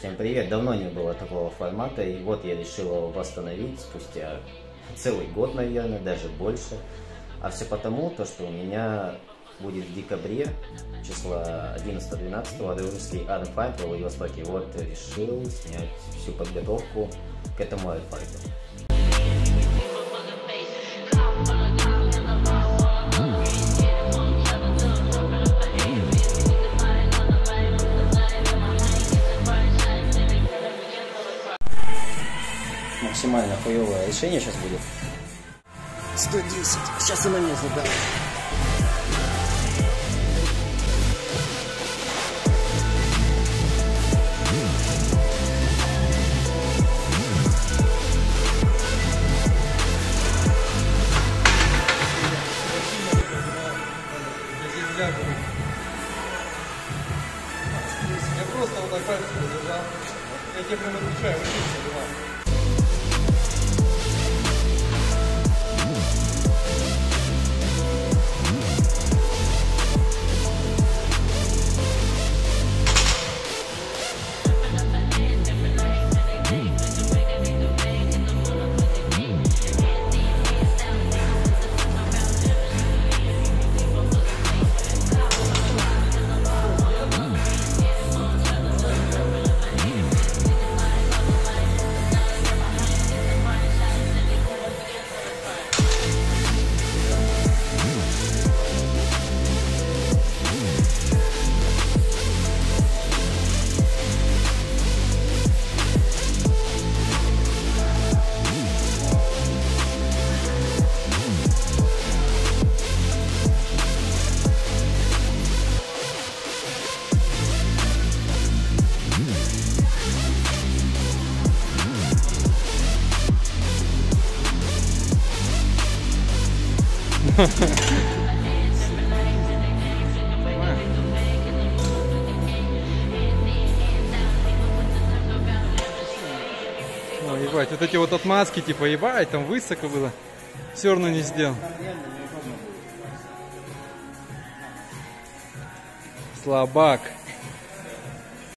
Всем привет! Давно не было такого формата, и вот я решил его восстановить спустя целый год, наверное, даже больше. А все потому, то, что у меня будет в декабре, числа 11-12, русский Армфайт в Владивостоке. Вот решил снять всю подготовку к этому Армфайту. Максимально хуевое решение сейчас будет. 110. Сейчас и на мне задам. Я просто вот так пальцы держал. Я тебе прям отвечаю, вот О, ебать, вот эти вот отмазки, типа, ебать, там высоко было. Все равно не сделал. Слабак.